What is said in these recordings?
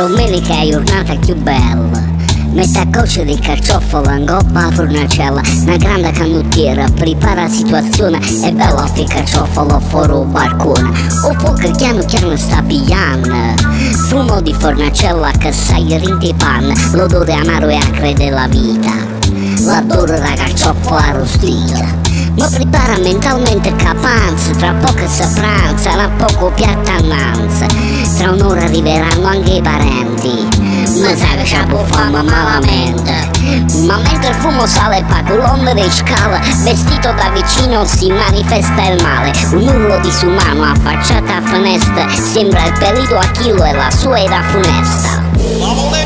domenica è giornata più bella. Mette a coccia di carciofalo in gobba a fornacella Una grande canottiera prepara la situazione E bella fi carciofalo fuori il balcone. O fuoco piano piano sta pigliando. Fumo di fornacella che sai rinde pan L'odore amaro e acre della vita. L'odore da carciofola arrostita ma prepara mentalmente capanza, tra poco si pranza, tra poco piattananza, tra un'ora arriveranno anche i parenti, ma sai che ci abbuffiamo malamente. Ma mentre il fumo sale pa colonne di scala, vestito da vicino si manifesta il male, un urlo disumano affacciata a finestra, sembra il pelito Achillo e la sua era funesta.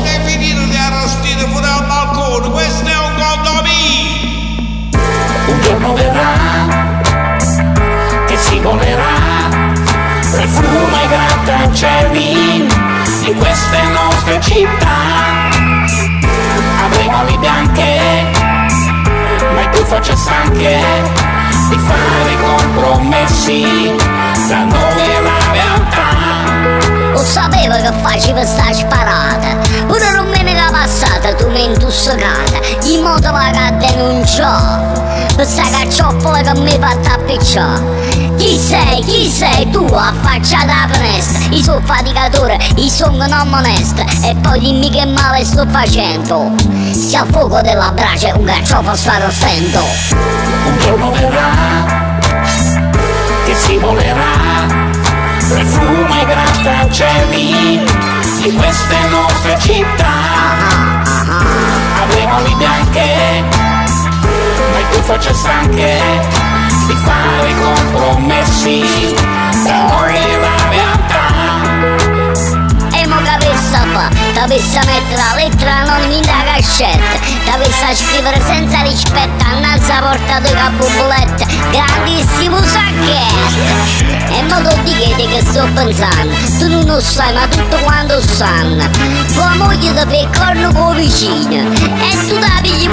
Città. Avremo ali bianche, ma tu faccia stanche di fare compromessi tra noi e la realtà. Lo sapevo che facevi sta sparata Pure domenica passata tu mi intussicata In modo che denunciò Questa cacciopola che mi fa tappicciò Chi sei, chi sei tu? Affacciata alla finestra Io sono faticatore, io sono non onesto E poi dimmi che male sto facendo. Se al fuoco della brace un carciofo sta arrostendo Un giorno verrà che si volerà. E grattacieli di queste nostre città. Avremo ali bianche, ma tu faccia stanche di fare compromessi tra noi e la realtà. E mo che avessa fa? T'avessa mettere la lettera anonima in da cascetta T'avessa scrivere senza rispetto Annanzi a porta di cabubolette Grandissimo sacchetto E mo tu dite che sto pensando. Tu non lo sai ma tutto quanto sanno. Tua moglie ti fa il con vicino. E tu la pigli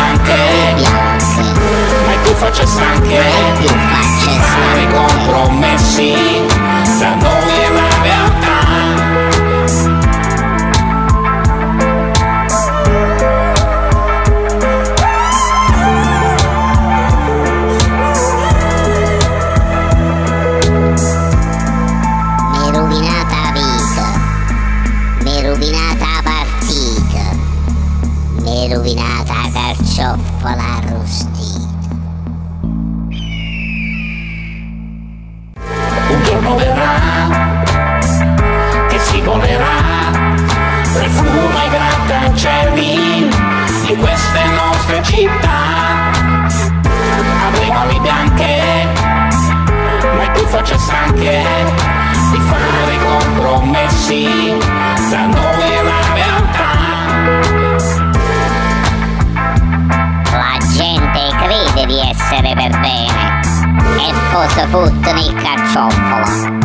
bianche, Bianche ma tu faccia stanche. Più facce fare compromessi. Tra noi carciofola arrostita. Un giorno verrà che si volerà per fumo e grattacieli di queste nostre città. Avremo ali bianche, ma tu faccia stanche crede di essere per